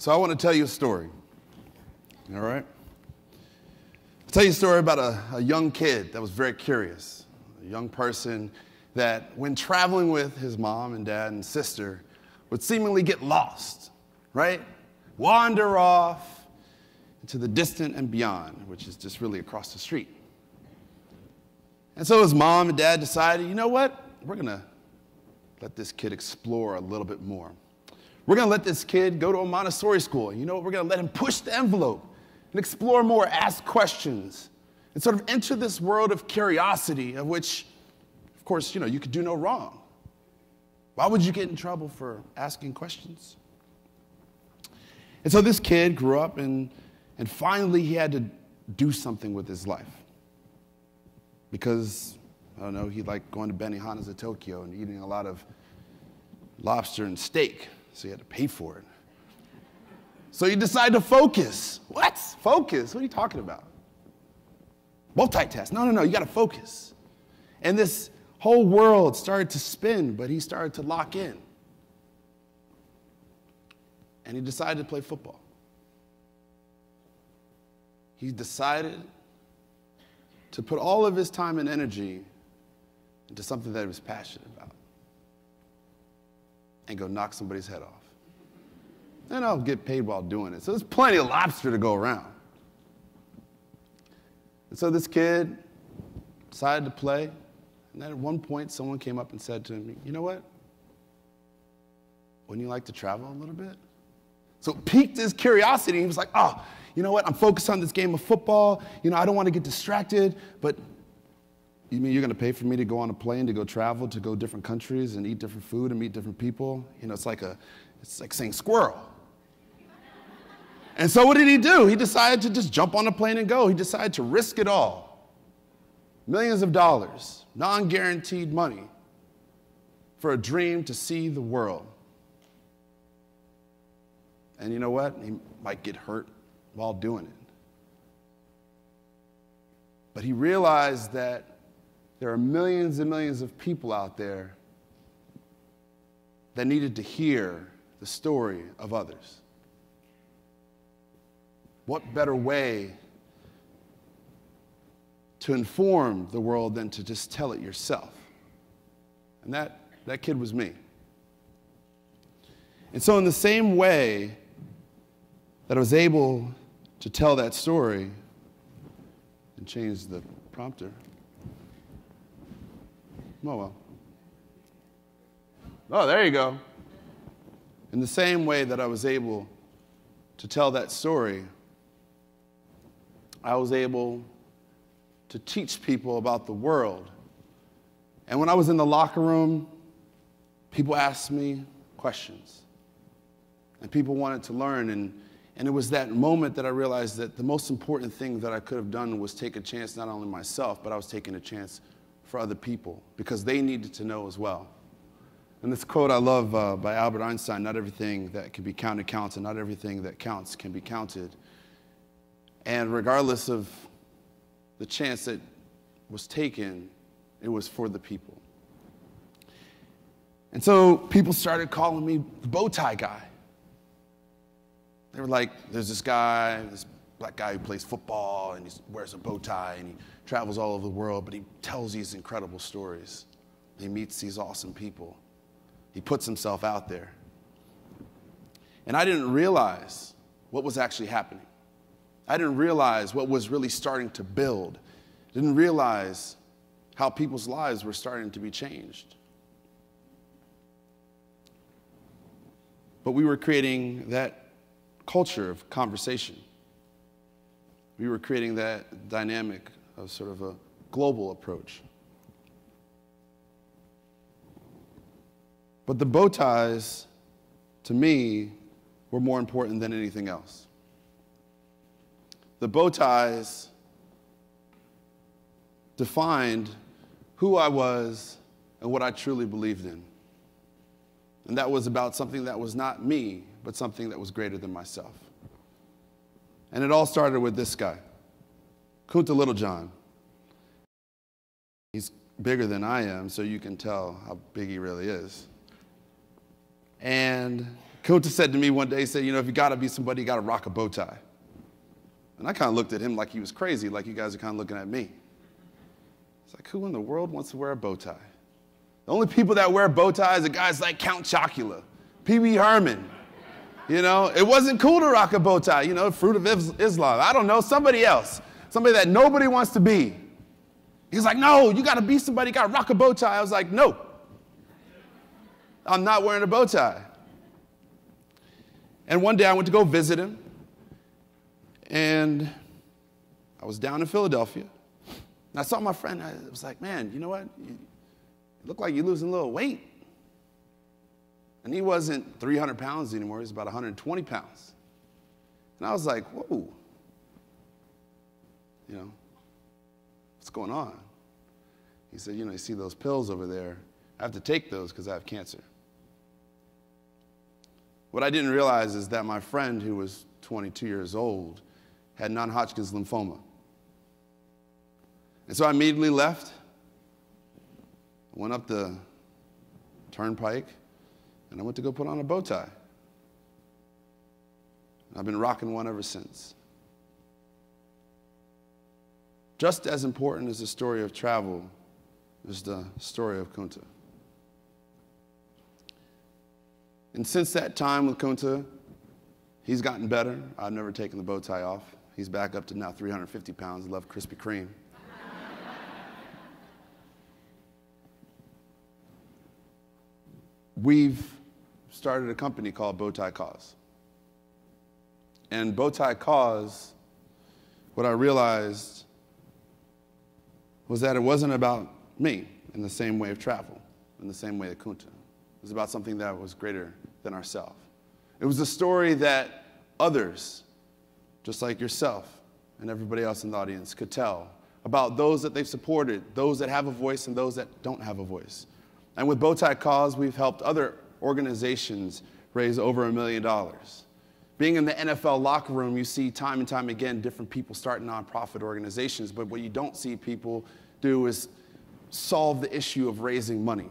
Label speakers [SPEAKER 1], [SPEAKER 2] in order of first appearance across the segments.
[SPEAKER 1] So I want to tell you a story. All right? I'll tell you a story about a, a young kid that was very curious, a young person that, when traveling with his mom and dad and sister, would seemingly get lost, right? Wander off into the distant and beyond, which is just really across the street. And so his mom and dad decided, you know what? We're going to let this kid explore a little bit more. We're going to let this kid go to a Montessori school. You know? We're going to let him push the envelope and explore more, ask questions, and sort of enter this world of curiosity, of which, of course, you know, you could do no wrong. Why would you get in trouble for asking questions? And so this kid grew up, and, and finally he had to do something with his life. Because, I don't know, he liked going to Benihana's in Tokyo and eating a lot of lobster and steak, so you had to pay for it. So you decide to focus. What? Focus? What are you talking about? Multitask. No, no, no, you got to focus. And this whole world started to spin, but he started to lock in. And he decided to play football. He decided to put all of his time and energy into something that he was passionate about and go knock somebody's head off and I'll get paid while doing it. So there's plenty of lobster to go around. And so this kid decided to play. And then at one point, someone came up and said to him, You know what? Wouldn't you like to travel a little bit? So it piqued his curiosity. He was like, Oh, you know what? I'm focused on this game of football. You know, I don't want to get distracted, but you mean you're going to pay for me to go on a plane, to go travel, to go different countries and eat different food and meet different people? You know, it's like a, it's like saying squirrel. And so what did he do? He decided to just jump on a plane and go. He decided to risk it all. Millions of dollars, non guaranteed money for a dream to see the world. And you know what? He might get hurt while doing it. But he realized that there are millions and millions of people out there that needed to hear the story of others. What better way to inform the world than to just tell it yourself? And that, that kid was me. And so, in the same way that I was able to tell that story and change the prompter, oh well. Oh, there you go. In the same way that I was able to tell that story I was able to teach people about the world. And when I was in the locker room, people asked me questions. And people wanted to learn. And, and it was that moment that I realized that the most important thing that I could have done was take a chance, not only myself, but I was taking a chance for other people because they needed to know as well. And this quote I love uh, by Albert Einstein not everything that can be counted counts, and not everything that counts can be counted. And regardless of the chance that was taken, it was for the people. And so people started calling me the bow tie guy. They were like, there's this guy, this black guy who plays football and he wears a bow tie and he travels all over the world, but he tells these incredible stories. He meets these awesome people. He puts himself out there. And I didn't realize what was actually happening. I didn't realize what was really starting to build. Didn't realize how people's lives were starting to be changed. But we were creating that culture of conversation. We were creating that dynamic of sort of a global approach. But the bow ties, to me, were more important than anything else the bow ties defined who I was and what I truly believed in. And that was about something that was not me, but something that was greater than myself. And it all started with this guy, Kunta Littlejohn. He's bigger than I am, so you can tell how big he really is. And Kunta said to me one day, he said, You know, if you gotta be somebody, you gotta rock a bow tie. And I kind of looked at him like he was crazy, like you guys are kind of looking at me. It's like, who in the world wants to wear a bow tie? The only people that wear bow ties are guys like Count Chocula, Pee Wee Herman. You know, it wasn't cool to rock a bow tie, you know, fruit of Islam. I don't know, somebody else, somebody that nobody wants to be. He's like, no, you gotta be somebody, gotta rock a bow tie. I was like, no, I'm not wearing a bow tie. And one day I went to go visit him, and I was down in Philadelphia. And I saw my friend, I was like, man, you know what? You look like you're losing a little weight. And he wasn't 300 pounds anymore, he was about 120 pounds. And I was like, whoa, you know, what's going on? He said, you know, you see those pills over there? I have to take those because I have cancer. What I didn't realize is that my friend, who was 22 years old, had non Hodgkin's lymphoma. And so I immediately left, went up the turnpike, and I went to go put on a bow tie. I've been rocking one ever since. Just as important as the story of travel is the story of Kunta. And since that time with Kunta, he's gotten better. I've never taken the bow tie off. He's back up to now 350 pounds. Love Krispy Kreme. We've started a company called Bowtie Cause. And Bowtie Cause, what I realized was that it wasn't about me in the same way of travel, in the same way of Kunta. It was about something that was greater than ourselves. It was a story that others, just like yourself and everybody else in the audience, could tell about those that they've supported, those that have a voice, and those that don't have a voice. And with Bowtie Cause, we've helped other organizations raise over a million dollars. Being in the NFL locker room, you see time and time again different people start nonprofit organizations, but what you don't see people do is solve the issue of raising money.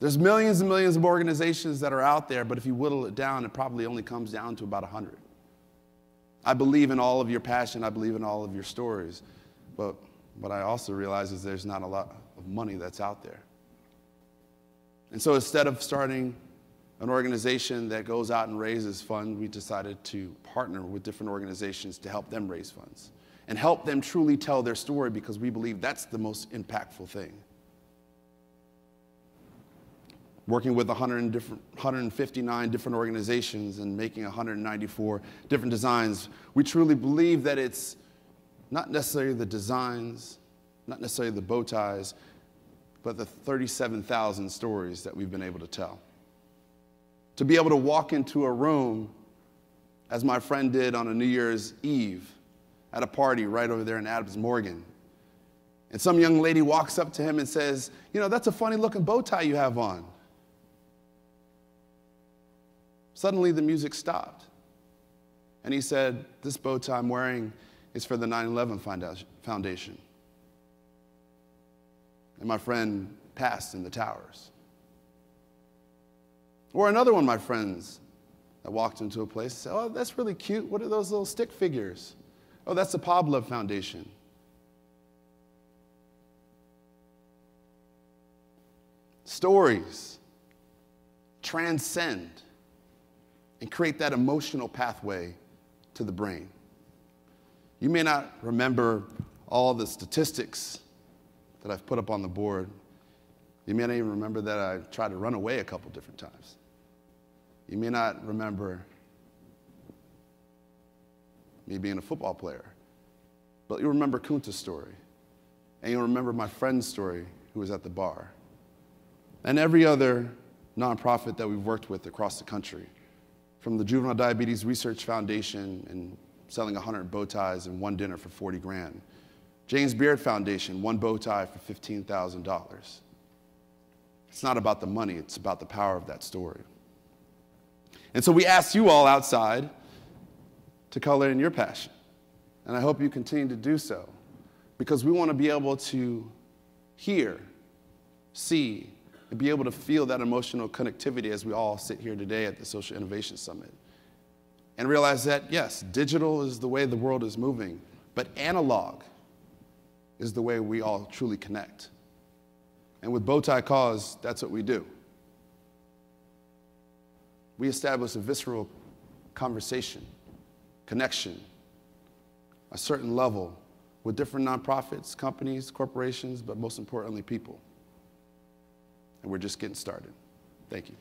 [SPEAKER 1] There's millions and millions of organizations that are out there, but if you whittle it down, it probably only comes down to about 100. I believe in all of your passion, I believe in all of your stories, but what I also realize is there's not a lot of money that's out there. And so instead of starting an organization that goes out and raises funds, we decided to partner with different organizations to help them raise funds and help them truly tell their story because we believe that's the most impactful thing. Working with 100 different, 159 different organizations and making 194 different designs, we truly believe that it's not necessarily the designs, not necessarily the bow ties, but the 37,000 stories that we've been able to tell. To be able to walk into a room, as my friend did on a New Year's Eve at a party right over there in Adams Morgan, and some young lady walks up to him and says, You know, that's a funny looking bow tie you have on. Suddenly the music stopped. And he said, This bow tie I'm wearing is for the 9 11 Foundation. And my friend passed in the towers. Or another one of my friends that walked into a place said, Oh, that's really cute. What are those little stick figures? Oh, that's the Pablove Foundation. Stories transcend and create that emotional pathway to the brain. You may not remember all the statistics that I've put up on the board. You may not even remember that I tried to run away a couple different times. You may not remember me being a football player, but you'll remember Kunta's story. And you'll remember my friend's story who was at the bar. And every other nonprofit that we've worked with across the country from the Juvenile Diabetes Research Foundation and selling 100 bow ties and one dinner for 40 grand. James Beard Foundation, one bow tie for $15,000. It's not about the money, it's about the power of that story. And so we ask you all outside to color in your passion. And I hope you continue to do so because we want to be able to hear, see, and be able to feel that emotional connectivity as we all sit here today at the Social Innovation Summit. And realize that, yes, digital is the way the world is moving, but analog is the way we all truly connect. And with Bowtie Cause, that's what we do. We establish a visceral conversation, connection, a certain level with different nonprofits, companies, corporations, but most importantly, people. And we're just getting started. Thank you.